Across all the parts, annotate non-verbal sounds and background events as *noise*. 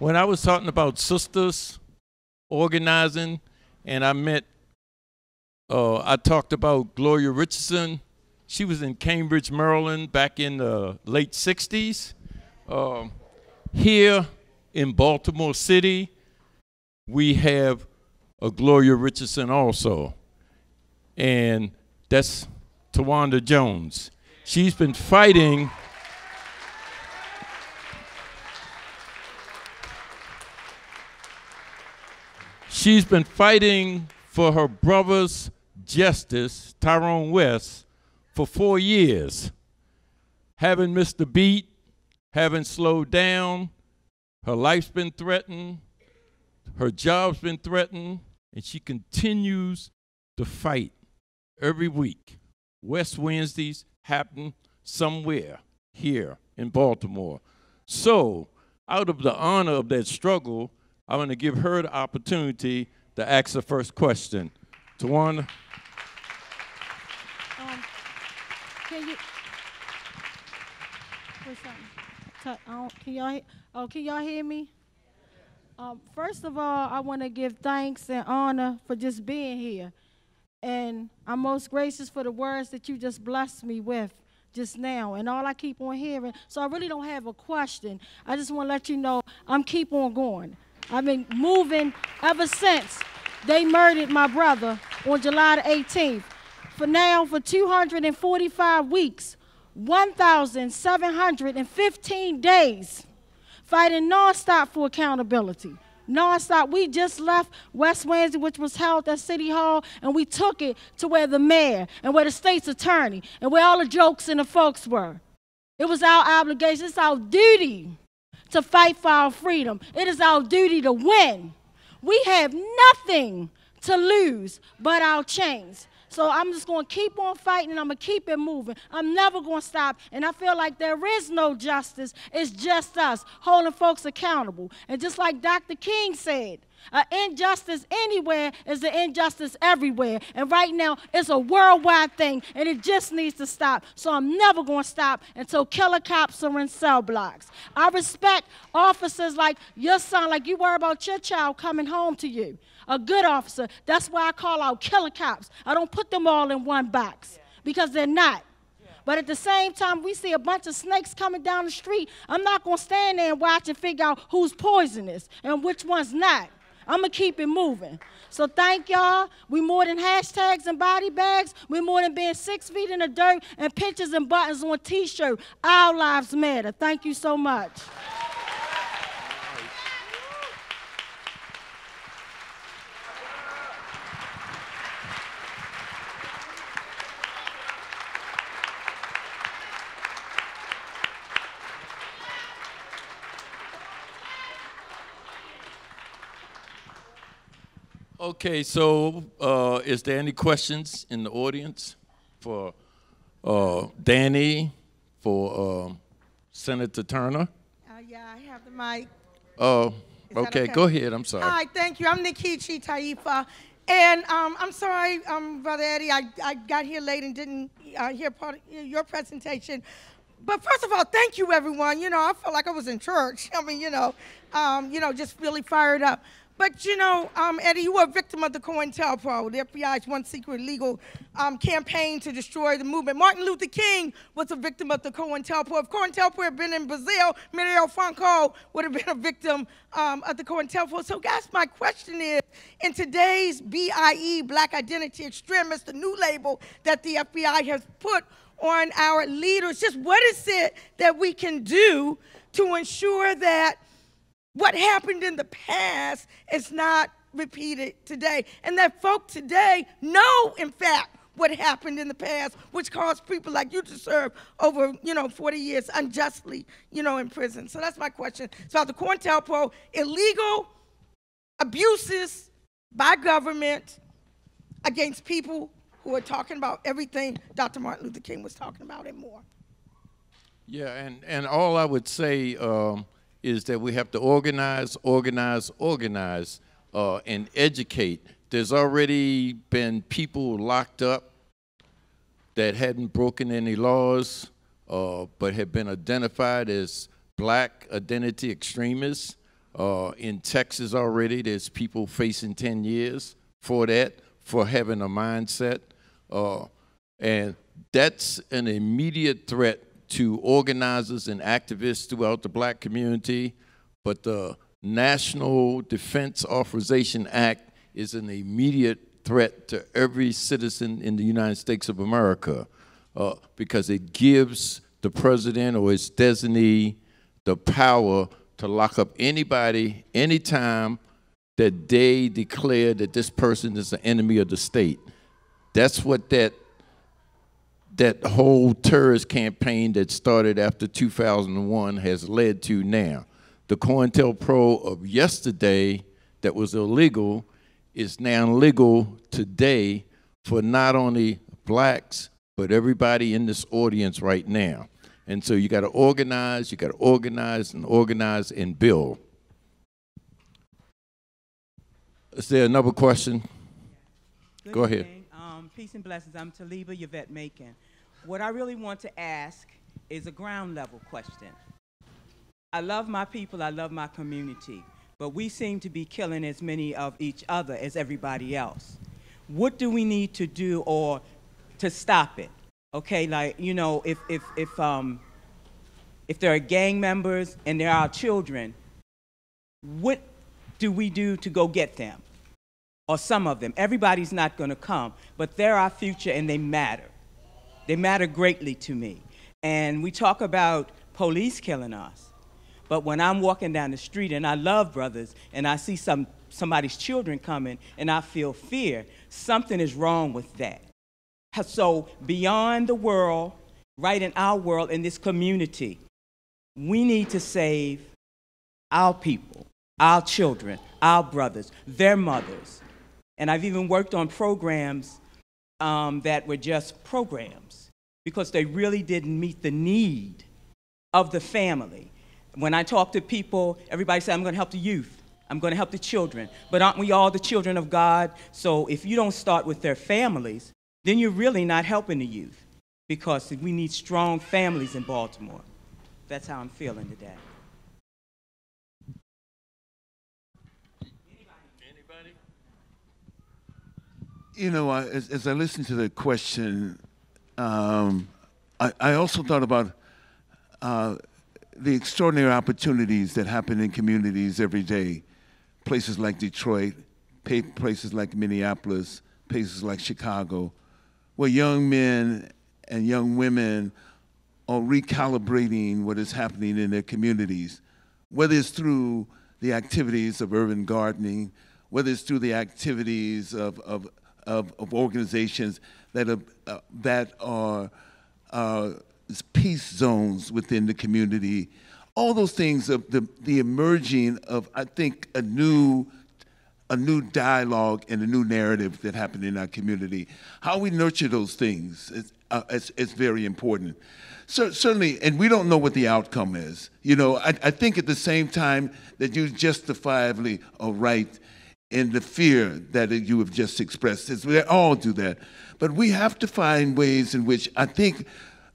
when I was talking about sisters organizing, and I met, uh, I talked about Gloria Richardson. She was in Cambridge, Maryland, back in the late '60s. Um, here in Baltimore City, we have a Gloria Richardson also, and that's Tawanda Jones. She's been fighting. She's been fighting for her brother's justice, Tyrone West, for four years. Having missed the beat, having slowed down, her life's been threatened, her job's been threatened, and she continues to fight every week. West Wednesdays happen somewhere here in Baltimore. So, out of the honor of that struggle, I'm going to give her the opportunity to ask the first question. Tawanda? Um, can you... Can y'all Oh, hear me? Um, first of all, I want to give thanks and honor for just being here, and I'm most gracious for the words that you just blessed me with just now, and all I keep on hearing. So I really don't have a question. I just want to let you know I'm keep on going. I've been moving ever since they murdered my brother on July the 18th. For now, for 245 weeks, 1,715 days, fighting nonstop for accountability. Nonstop. We just left West Wednesday, which was held at City Hall, and we took it to where the mayor and where the state's attorney and where all the jokes and the folks were. It was our obligation, it's our duty to fight for our freedom. It is our duty to win. We have nothing to lose but our chains. So I'm just going to keep on fighting I'm going to keep it moving. I'm never going to stop. And I feel like there is no justice. It's just us holding folks accountable. And just like Dr. King said, an injustice anywhere is an injustice everywhere. And right now, it's a worldwide thing, and it just needs to stop. So I'm never going to stop until killer cops are in cell blocks. I respect officers like your son, like you worry about your child coming home to you. A good officer. That's why I call out killer cops. I don't put them all in one box because they're not. But at the same time, we see a bunch of snakes coming down the street. I'm not going to stand there and watch and figure out who's poisonous and which one's not. I'm going to keep it moving. So thank y'all. We more than hashtags and body bags. We more than being six feet in the dirt and pictures and buttons on t-shirt. Our lives matter. Thank you so much. Okay, so uh, is there any questions in the audience for uh, Danny, for um, Senator Turner? Uh, yeah, I have the mic. Oh, okay, okay? go ahead. I'm sorry. All right, thank you. I'm Nkechi Taifa. And um, I'm sorry, um, Brother Eddie, I, I got here late and didn't uh, hear part of your presentation. But first of all, thank you, everyone. You know, I felt like I was in church. *laughs* I mean, you know, um, you know, just really fired up. But you know, um, Eddie, you were a victim of the COINTELPRO, the FBI's one secret legal um, campaign to destroy the movement. Martin Luther King was a victim of the COINTELPRO. If COINTELPRO had been in Brazil, Marielle Franco would have been a victim um, of the COINTELPRO. So, guys, my question is, in today's BIE, Black Identity Extremists, the new label that the FBI has put on our leaders, just what is it that we can do to ensure that what happened in the past is not repeated today. And that folk today know, in fact, what happened in the past, which caused people like you to serve over, you know, 40 years unjustly, you know, in prison. So that's my question. So the COINTELPRO, illegal abuses by government against people who are talking about everything Dr. Martin Luther King was talking about and more. Yeah, and, and all I would say um, is that we have to organize, organize, organize, uh, and educate. There's already been people locked up that hadn't broken any laws, uh, but had been identified as black identity extremists. Uh, in Texas already, there's people facing 10 years for that, for having a mindset. Uh, and that's an immediate threat to organizers and activists throughout the black community. But the National Defense Authorization Act is an immediate threat to every citizen in the United States of America uh, because it gives the president or his designee the power to lock up anybody anytime that they declare that this person is an enemy of the state. That's what that that whole terrorist campaign that started after 2001 has led to now. The COINTELPRO of yesterday that was illegal is now legal today for not only blacks, but everybody in this audience right now. And so you got to organize, you got to organize and organize and build. Is there another question? Good Go ahead. evening. Um, peace and blessings. I'm Taliba Yvette Macon. What I really want to ask is a ground level question. I love my people, I love my community, but we seem to be killing as many of each other as everybody else. What do we need to do or to stop it? Okay, like, you know, if, if, if, um, if there are gang members and there are children, what do we do to go get them? Or some of them. Everybody's not going to come, but they're our future and they matter. They matter greatly to me. And we talk about police killing us. But when I'm walking down the street and I love brothers and I see some, somebody's children coming and I feel fear, something is wrong with that. So, beyond the world, right in our world, in this community, we need to save our people, our children, our brothers, their mothers. And I've even worked on programs um, that were just programs because they really didn't meet the need of the family. When I talk to people, everybody says, I'm going to help the youth. I'm going to help the children. But aren't we all the children of God? So if you don't start with their families, then you're really not helping the youth because we need strong families in Baltimore. That's how I'm feeling today. You know, I, as, as I listened to the question, um, I, I also thought about uh, the extraordinary opportunities that happen in communities every day. Places like Detroit, places like Minneapolis, places like Chicago, where young men and young women are recalibrating what is happening in their communities, whether it's through the activities of urban gardening, whether it's through the activities of, of, of, of organizations that are, uh, that are uh, peace zones within the community. All those things of the, the emerging of, I think, a new a new dialogue and a new narrative that happened in our community. How we nurture those things is, uh, is, is very important. So, certainly, and we don't know what the outcome is. You know, I, I think at the same time that you justifiably are right in the fear that you have just expressed. We all do that. But we have to find ways in which I think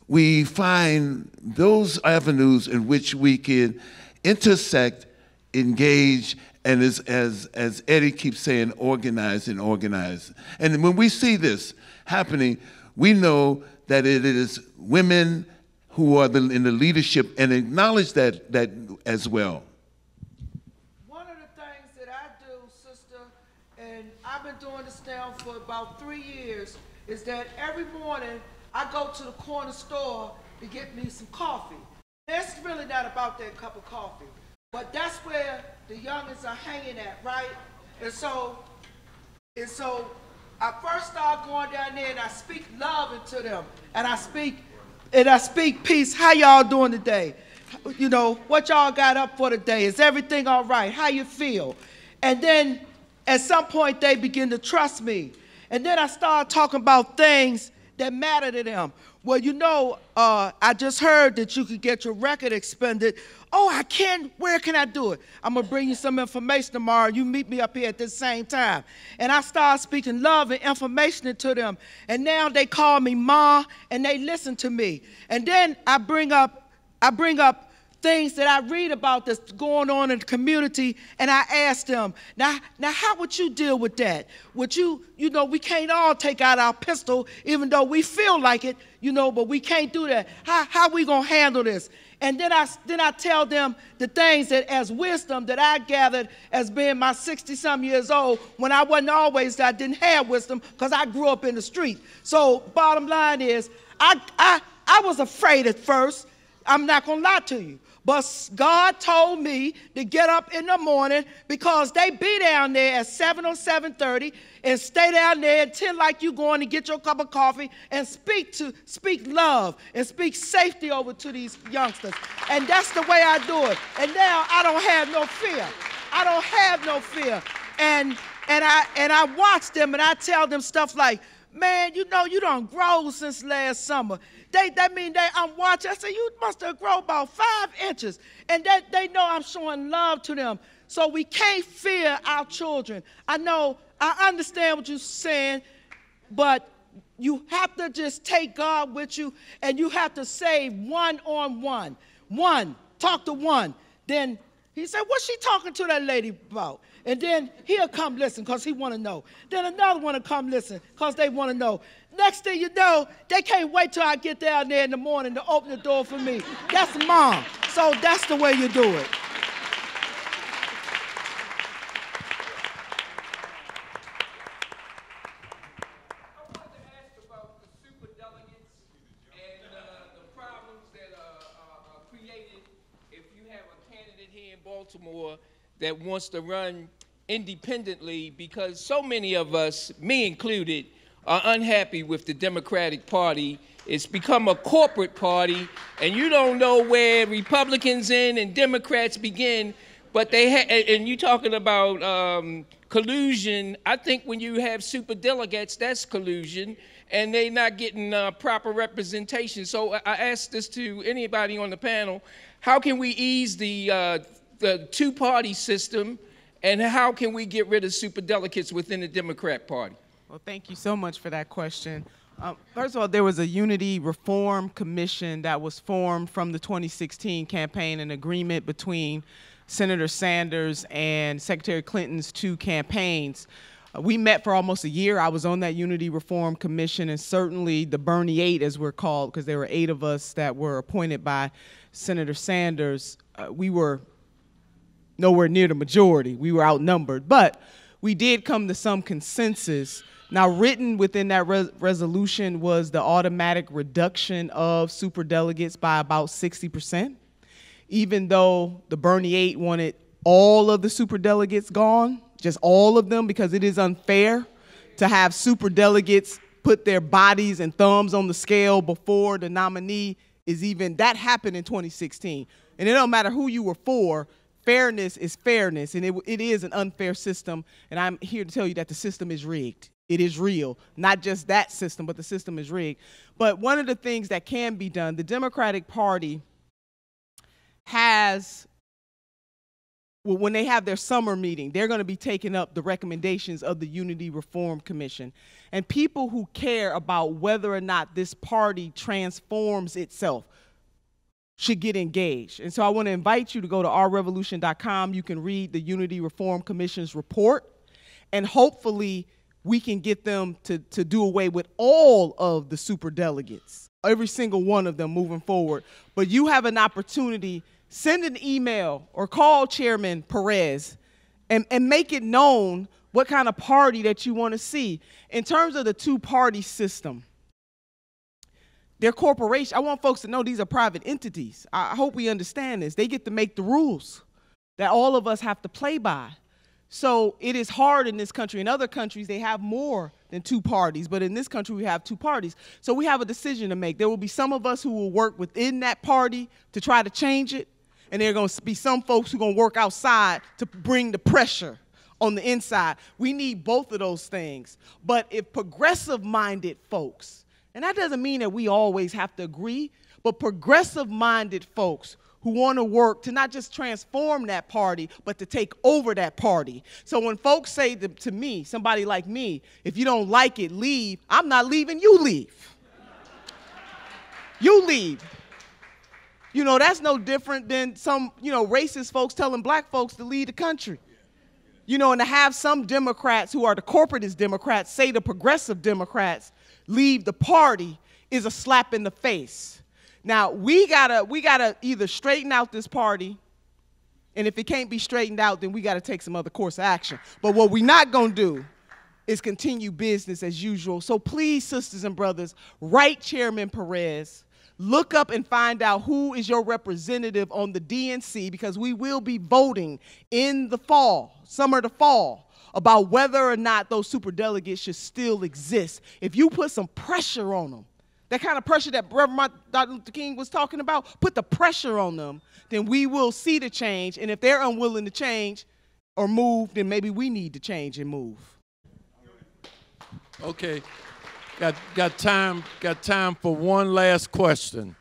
we find those avenues in which we can intersect, engage, and as, as, as Eddie keeps saying, organize and organize. And when we see this happening, we know that it is women who are the, in the leadership and acknowledge that, that as well. One of the things that I do, sister, and I've been doing this now for about three years, is that every morning I go to the corner store to get me some coffee. It's really not about that cup of coffee, but that's where the youngins are hanging at, right? And so, and so I first start going down there and I speak love into them, and I speak, and I speak peace. How y'all doing today? You know what y'all got up for today? Is everything all right? How you feel? And then at some point they begin to trust me, and then I start talking about things that matter to them. Well, you know, uh, I just heard that you could get your record expunged. Oh, I can. Where can I do it? I'm gonna bring you some information tomorrow. You meet me up here at the same time. And I start speaking love and information to them. And now they call me Ma, and they listen to me. And then I bring up, I bring up things that I read about that's going on in the community, and I ask them, now, now how would you deal with that? Would you, you know, we can't all take out our pistol, even though we feel like it, you know, but we can't do that. How, how we gonna handle this? And then I, then I tell them the things that as wisdom that I gathered as being my 60 some years old when I wasn't always, I didn't have wisdom because I grew up in the street. So bottom line is, I, I, I was afraid at first. I'm not going to lie to you. But God told me to get up in the morning because they be down there at 7 or 7.30 and stay down there until like you going to get your cup of coffee and speak to speak love and speak safety over to these youngsters. And that's the way I do it. And now I don't have no fear. I don't have no fear. And and I and I watch them and I tell them stuff like, man, you know, you don't grow since last summer. They, that mean they, I'm watching. I say, you must have grown about five inches. And that they know I'm showing love to them. So we can't fear our children. I know, I understand what you're saying, but you have to just take God with you and you have to say one on one. One, talk to one. Then he said, what's she talking to that lady about? And then he'll come listen because he want to know. Then another one will come listen because they want to know. Next thing you know, they can't wait till I get down there in the morning to open the door for me. That's mom. So that's the way you do it. Baltimore that wants to run independently because so many of us, me included, are unhappy with the Democratic Party. It's become a corporate party, and you don't know where Republicans end and Democrats begin. But they ha- and you talking about um, collusion. I think when you have super delegates, that's collusion, and they're not getting uh, proper representation. So I ask this to anybody on the panel: How can we ease the uh, the two-party system, and how can we get rid of super delegates within the Democrat Party? Well, thank you so much for that question. Um, first of all, there was a Unity Reform Commission that was formed from the 2016 campaign, an agreement between Senator Sanders and Secretary Clinton's two campaigns. Uh, we met for almost a year. I was on that Unity Reform Commission, and certainly the Bernie Eight, as we're called, because there were eight of us that were appointed by Senator Sanders. Uh, we were nowhere near the majority. We were outnumbered, but we did come to some consensus now, written within that res resolution was the automatic reduction of superdelegates by about 60%, even though the Bernie 8 wanted all of the superdelegates gone, just all of them, because it is unfair to have superdelegates put their bodies and thumbs on the scale before the nominee is even, that happened in 2016. And it don't matter who you were for, fairness is fairness, and it, it is an unfair system, and I'm here to tell you that the system is rigged. It is real. Not just that system, but the system is rigged. But one of the things that can be done, the Democratic Party has, well, when they have their summer meeting, they're going to be taking up the recommendations of the Unity Reform Commission. And people who care about whether or not this party transforms itself, should get engaged. And so I want to invite you to go to ourrevolution.com. You can read the Unity Reform Commission's report, and hopefully we can get them to, to do away with all of the super delegates, every single one of them moving forward. But you have an opportunity, send an email or call Chairman Perez and, and make it known what kind of party that you want to see. In terms of the two party system, they're corporations. I want folks to know these are private entities. I hope we understand this. They get to make the rules that all of us have to play by. So it is hard in this country. In other countries, they have more than two parties, but in this country, we have two parties. So we have a decision to make. There will be some of us who will work within that party to try to change it, and there are going to be some folks who are going to work outside to bring the pressure on the inside. We need both of those things. But if progressive minded folks, and that doesn't mean that we always have to agree, but progressive minded folks who want to work to not just transform that party, but to take over that party. So when folks say to, to me, somebody like me, if you don't like it, leave, I'm not leaving, you leave. you leave. You know, that's no different than some, you know, racist folks telling black folks to leave the country. You know, and to have some Democrats who are the corporatist Democrats say the progressive Democrats leave the party is a slap in the face. Now, we gotta, we gotta either straighten out this party, and if it can't be straightened out, then we gotta take some other course of action. But what we're not gonna do is continue business as usual. So please, sisters and brothers, write Chairman Perez, look up and find out who is your representative on the DNC because we will be voting in the fall, summer to fall, about whether or not those super delegates should still exist. If you put some pressure on them, that kind of pressure that Reverend Dr. Luther King was talking about, put the pressure on them, then we will see the change. And if they're unwilling to change or move, then maybe we need to change and move. Okay. Got got time got time for one last question.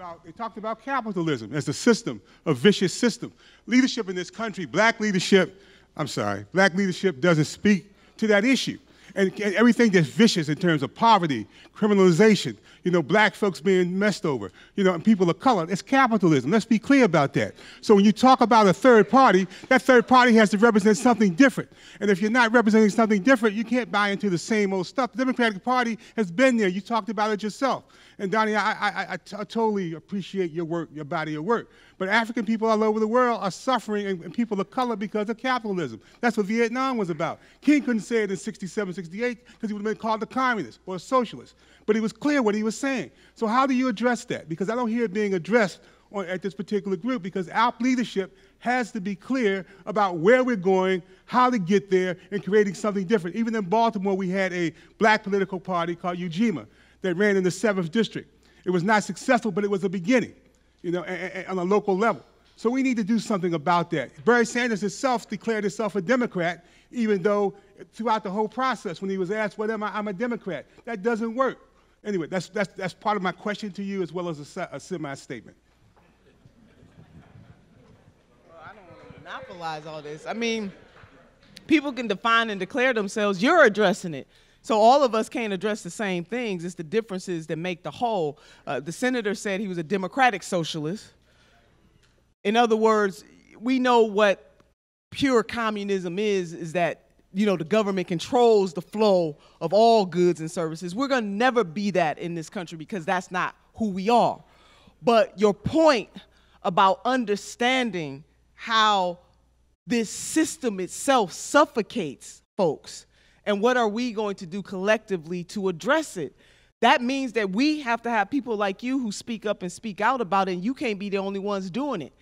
About they talked about capitalism as a system, a vicious system. Leadership in this country, black leadership, I'm sorry, black leadership doesn't speak to that issue and, and everything that's vicious in terms of poverty, criminalization, you know, black folks being messed over, you know, and people of color. It's capitalism. Let's be clear about that. So when you talk about a third party, that third party has to represent something different. And if you're not representing something different, you can't buy into the same old stuff. The Democratic Party has been there. You talked about it yourself. And Donnie, I, I, I, I totally appreciate your work, your body of work. But African people all over the world are suffering, and, and, people of color because of capitalism. That's what Vietnam was about. King couldn't say it in 67, 68 because he would have been called a communist or a socialist. But he was clear what he was saying. So how do you address that? Because I don't hear it being addressed on, at this particular group because our leadership has to be clear about where we're going, how to get there, and creating something different. Even in Baltimore, we had a black political party called Ujima that ran in the 7th District. It was not successful, but it was a beginning you know, on a local level. So we need to do something about that. Barry Sanders himself declared himself a Democrat, even though throughout the whole process, when he was asked, what am I, I'm a Democrat. That doesn't work. Anyway, that's, that's, that's part of my question to you as well as a, a semi-statement. Well, I don't want to monopolize all this. I mean, people can define and declare themselves. You're addressing it. So all of us can't address the same things. It's the differences that make the whole. Uh, the senator said he was a democratic socialist. In other words, we know what pure communism is, is that you know the government controls the flow of all goods and services. We're going to never be that in this country because that's not who we are. But your point about understanding how this system itself suffocates folks and what are we going to do collectively to address it? That means that we have to have people like you who speak up and speak out about it, and you can't be the only ones doing it.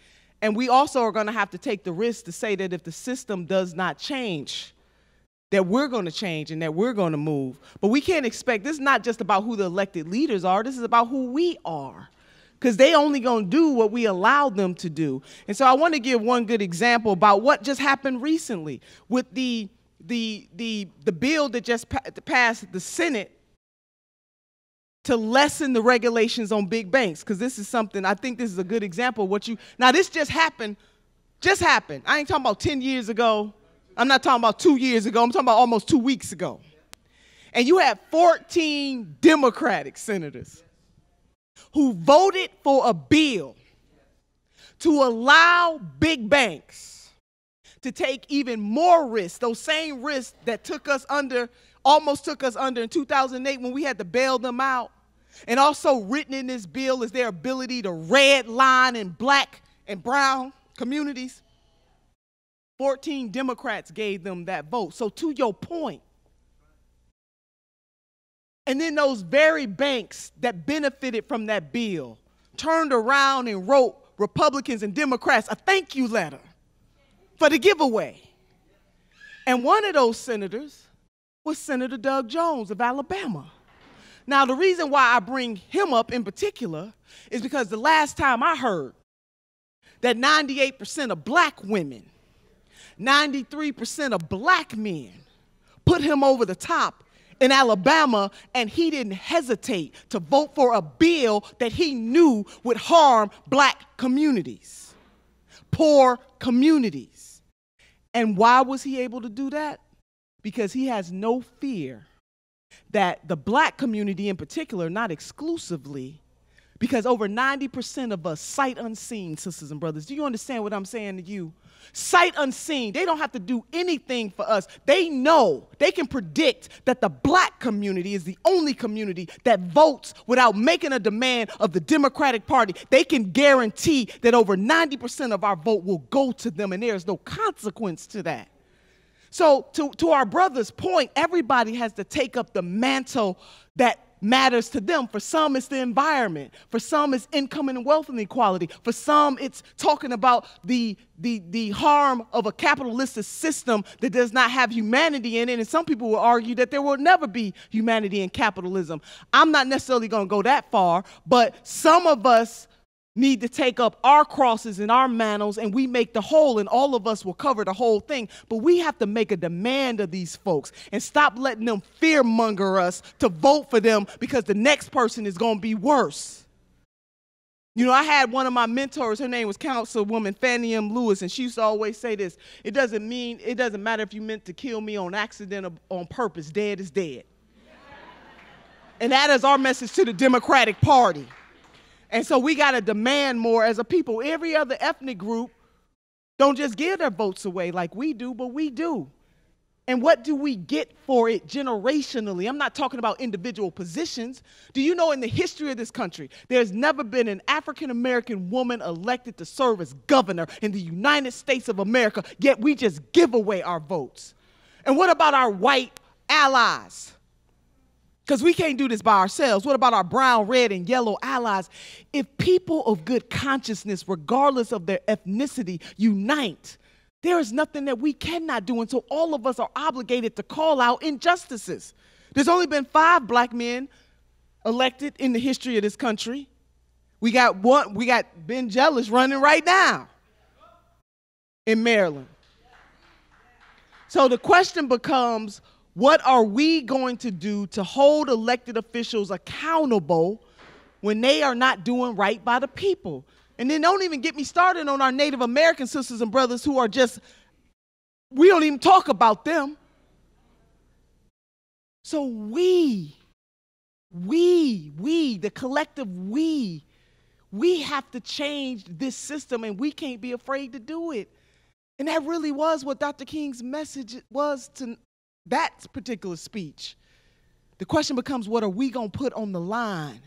And we also are going to have to take the risk to say that if the system does not change, that we're going to change and that we're going to move. But we can't expect this is not just about who the elected leaders are, this is about who we are. Because they only going to do what we allow them to do. And so I want to give one good example about what just happened recently with the the, the, the bill that just pa passed the Senate to lessen the regulations on big banks, because this is something, I think this is a good example of what you, now this just happened, just happened. I ain't talking about 10 years ago. I'm not talking about two years ago. I'm talking about almost two weeks ago. And you had 14 Democratic senators who voted for a bill to allow big banks to take even more risks, those same risks that took us under, almost took us under in 2008 when we had to bail them out. And also written in this bill is their ability to red line in black and brown communities. 14 Democrats gave them that vote. So to your point, and then those very banks that benefited from that bill turned around and wrote Republicans and Democrats a thank you letter for the giveaway. And one of those senators was Senator Doug Jones of Alabama. Now, the reason why I bring him up in particular is because the last time I heard that 98% of black women, 93% of black men put him over the top in Alabama, and he didn't hesitate to vote for a bill that he knew would harm black communities, poor communities. And why was he able to do that? Because he has no fear that the black community in particular, not exclusively, because over 90% of us sight unseen, sisters and brothers. Do you understand what I'm saying to you? Sight unseen. They don't have to do anything for us. They know, they can predict that the black community is the only community that votes without making a demand of the Democratic Party. They can guarantee that over 90% of our vote will go to them, and there is no consequence to that. So, to, to our brother's point, everybody has to take up the mantle that matters to them. For some, it's the environment. For some, it's income and wealth inequality. For some, it's talking about the, the, the harm of a capitalistic system that does not have humanity in it. And some people will argue that there will never be humanity in capitalism. I'm not necessarily going to go that far, but some of us need to take up our crosses and our mantles and we make the whole and all of us will cover the whole thing but we have to make a demand of these folks and stop letting them fear monger us to vote for them because the next person is going to be worse you know, I had one of my mentors, her name was Councilwoman Fannie M. Lewis, and she used to always say this it doesn't mean, it doesn't matter if you meant to kill me on accident or on purpose, dead is dead. and that is our message to the Democratic Party. And so we got to demand more as a people. Every other ethnic group don't just give their votes away like we do, but we do. And what do we get for it generationally? I'm not talking about individual positions. Do you know in the history of this country, there's never been an African American woman elected to serve as governor in the United States of America, yet we just give away our votes? And what about our white allies? Because we can't do this by ourselves. What about our brown, red, and yellow allies? If people of good consciousness, regardless of their ethnicity, unite, there is nothing that we cannot do until all of us are obligated to call out injustices. There's only been five black men elected in the history of this country. We got one, we got Ben Jealous running right now in Maryland. So the question becomes what are we going to do to hold elected officials accountable when they are not doing right by the people? And then don't even get me started on our Native American sisters and brothers who are just, we don't even talk about them. So we, we, we, the collective we, we have to change this system and we can't be afraid to do it. And that really was what Dr. King's message was to that particular speech. The question becomes what are we going to put on the line?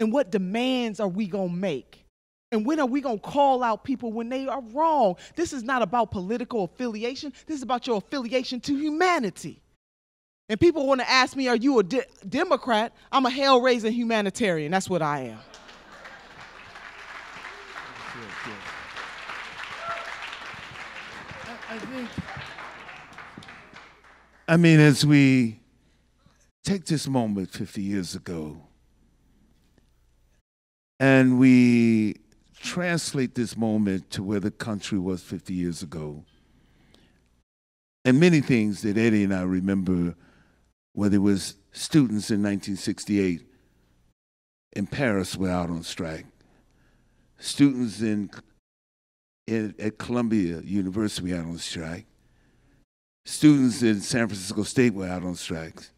And what demands are we going to make? And when are we going to call out people when they are wrong? This is not about political affiliation. This is about your affiliation to humanity. And people want to ask me, are you a de- Democrat? I'm a hell raising humanitarian. That's what I am. I think I mean, as we take this moment 50 years ago and we translate this moment to where the country was 50 years ago, and many things that Eddie and I remember, whether it was students in 1968 in Paris were out on strike, students in, in at Columbia University out on strike, Students in San Francisco State were out on strikes.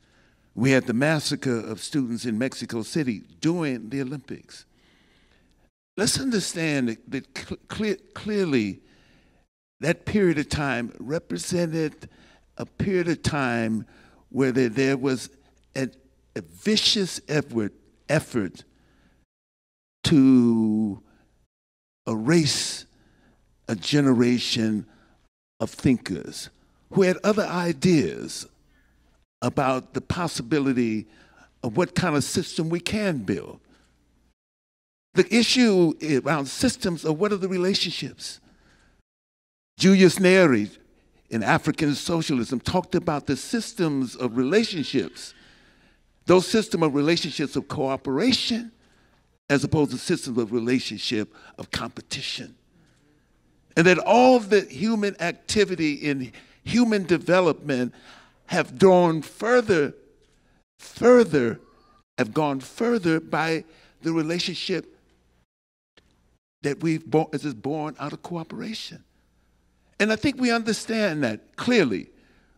We had the massacre of students in Mexico City during the Olympics. Let's understand that, clear, clearly that period of time represented a period of time where there, there was a, a vicious effort, effort to erase a generation of thinkers who had other ideas about the possibility of what kind of system we can build. The issue around systems of what are the relationships? Julius Nyerere in African socialism talked about the systems of relationships, those system of relationships of cooperation as opposed to systems of relationship of competition. And that all the human activity in human development have gone further, further, have gone further by the relationship that we've born, is born out of cooperation. And I think we understand that clearly.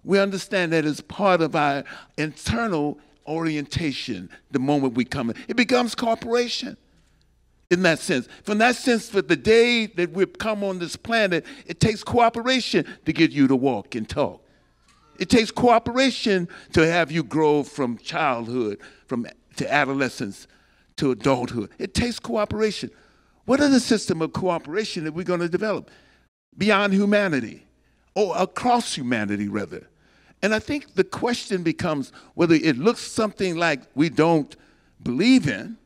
We understand that as part of our internal orientation the moment we come in. It becomes cooperation in that sense. From that sense, for the day that we've come on this planet, it takes cooperation to get you to walk and talk. It takes cooperation to have you grow from childhood, from to adolescence, to adulthood. It takes cooperation. What are the system of cooperation that we're going to develop beyond humanity, or across humanity, rather? And I think the question becomes whether it looks something like we don't believe in,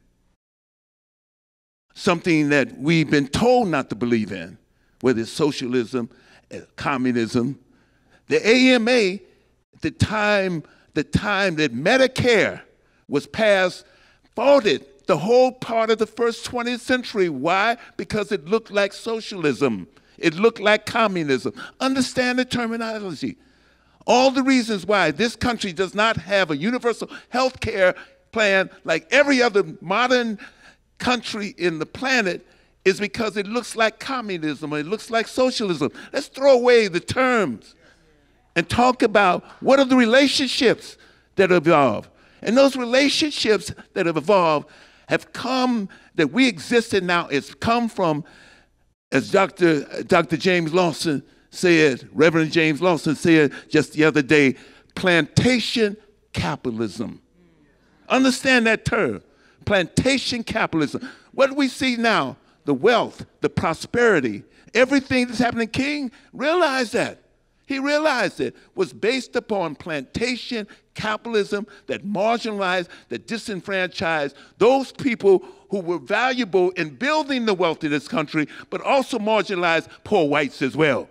something that we've been told not to believe in, whether it's socialism, uh, communism. The AMA, the time, the time that Medicare was passed, faulted the whole part of the first 20th century. Why? Because it looked like socialism. It looked like communism. Understand the terminology. All the reasons why this country does not have a universal health care plan like every other modern country in the planet is because it looks like communism or it looks like socialism. Let's throw away the terms and talk about what are the relationships that evolve. And those relationships that have evolved have come, that we exist in now, it's come from, as Dr. Dr. James Lawson said, Reverend James Lawson said just the other day, plantation capitalism. Understand that term plantation capitalism. What do we see now? The wealth, the prosperity, everything that's happening. King realized that. He realized it was based upon plantation capitalism that marginalized, that disenfranchised those people who were valuable in building the wealth of this country, but also marginalized poor whites as well.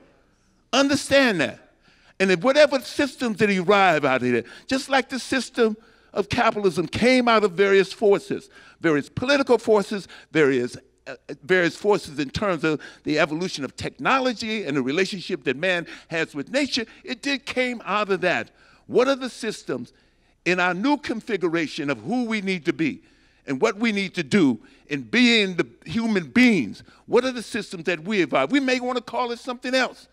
Understand that. And if whatever systems that arrive out of it, just like the system of capitalism came out of various forces, various political forces, various uh, various forces in terms of the evolution of technology and the relationship that man has with nature, it did came out of that. What are the systems in our new configuration of who we need to be and what we need to do in being the human beings? What are the systems that we evolve? We may want to call it something else.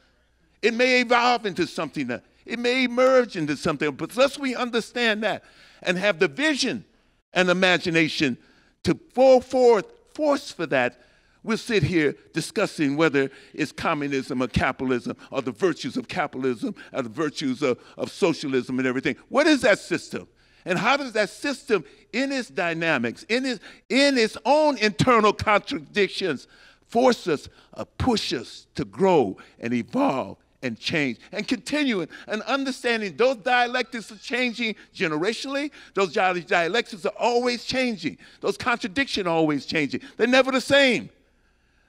It may evolve into something that it may emerge into something, but unless we understand that, and have the vision and imagination to pull forth force for that, we'll sit here discussing whether it's communism or capitalism or the virtues of capitalism or the virtues of, of socialism and everything. What is that system? And how does that system, in its dynamics, in its, in its own internal contradictions, force us or push us to grow and evolve and change and continuing and understanding those dialectics are changing generationally. Those dialectics are always changing. Those contradictions are always changing. They're never the same.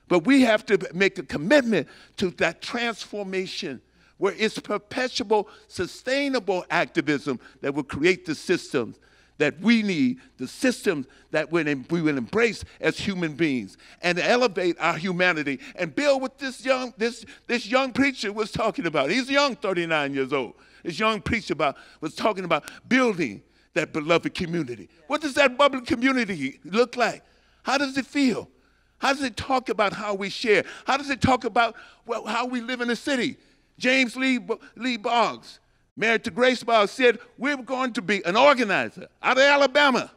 But we have to make a commitment to that transformation where it's perpetual, sustainable activism that will create the systems that we need, the systems that we will embrace as human beings and elevate our humanity and build what this young, this, this young preacher was talking about. He's young, 39 years old. This young preacher about, was talking about building that beloved community. What does that beloved community look like? How does it feel? How does it talk about how we share? How does it talk about well, how we live in the city? James Lee, Lee Boggs, married to Grace Boggs, said, We're going to be an organizer out of Alabama,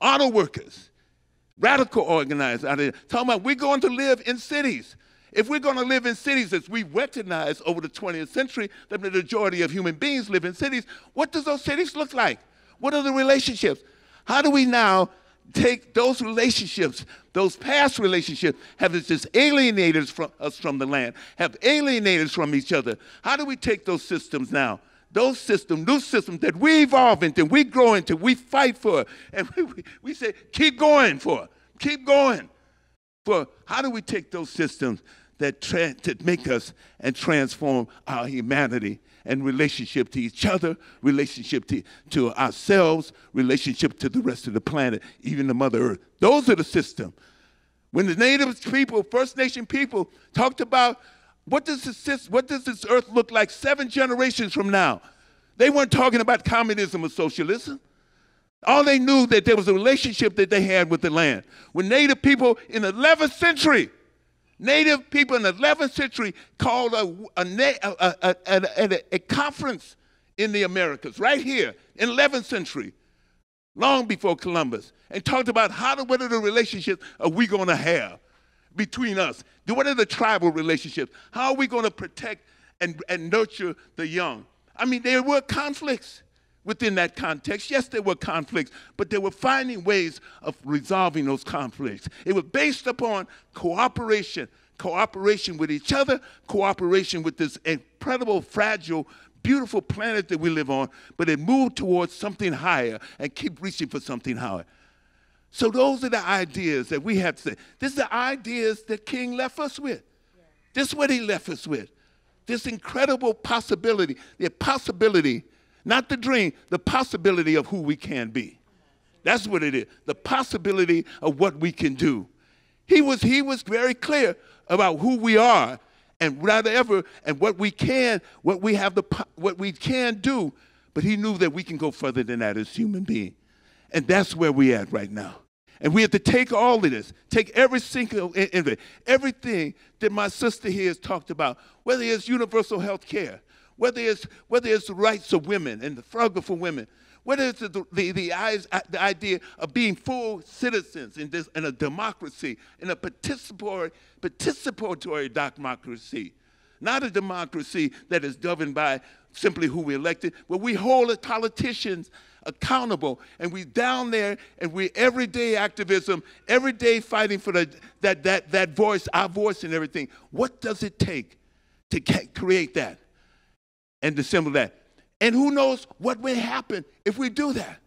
auto workers, radical organizers out of talking about we're going to live in cities. If we're going to live in cities, as we recognize over the 20th century that the majority of human beings live in cities, what does those cities look like? What are the relationships? How do we now take those relationships, those past relationships, have just alienated from us from the land, have alienated us from each other? How do we take those systems now those systems, new systems that we evolve into, we grow into, we fight for, and *laughs* we, we, say, keep going for, keep going for. How do we take those systems that, tra- that make us and transform our humanity and relationship to each other, relationship to, to ourselves, relationship to the rest of the planet, even the Mother Earth? Those are the systems. When the native people, First Nation people, talked about what does, this, what does this earth look like seven generations from now? They weren't talking about communism or socialism. All they knew that there was a relationship that they had with the land. When native people in the 11th century Native people in the 11th century called a, a, a, a, conference in the Americas, right here in 11th century, long before Columbus, and talked about how to, what are the relationships are we going to have between us? What are the tribal relationships? How are we going to protect and, and nurture the young? I mean, there were conflicts within that context. Yes, there were conflicts, but they were finding ways of resolving those conflicts. It was based upon cooperation, cooperation with each other, cooperation with this incredible, fragile, beautiful planet that we live on, but it moved towards something higher and keep reaching for something higher. So those are the ideas that we have to say. This is the ideas that King left us with. This is what he left us with. This incredible possibility, the possibility not the dream, the possibility of who we can be. That's what it is. The possibility of what we can do. He was, he was very clear about who we are and whatever and what we can, what we have the what we can do. But he knew that we can go further than that as human beings. And that's where we're at right now. And we have to take all of this, take every single everything that my sister here has talked about, whether it's universal health care, whether it's, whether it's the rights of women and the struggle for women, whether it's the, the, the, uh, the idea of being full citizens in, this, in a democracy, in a participatory, participatory democracy, not a democracy that is governed by simply who we elected, but we hold politicians accountable and we down there and we everyday activism, everyday fighting for the, that, that, that voice, our voice and everything. What does it take to create that? and dissemble that. And who knows what may happen if we do that?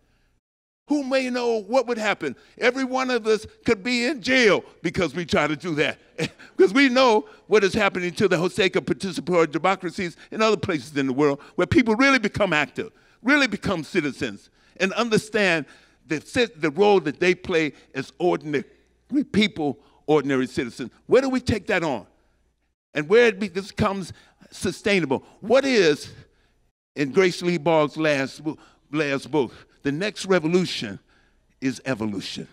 Who may know what would happen? Every one of us could be in jail because we try to do that. *laughs* because we know what is happening to the of participatory democracies in other places in the world where people really become active, really become citizens, and understand the, the role that they play as ordinary people, ordinary citizens. Where do we take that on? And where it becomes sustainable. What is, in Grace Lee Boggs' last, last book, the next revolution is evolution.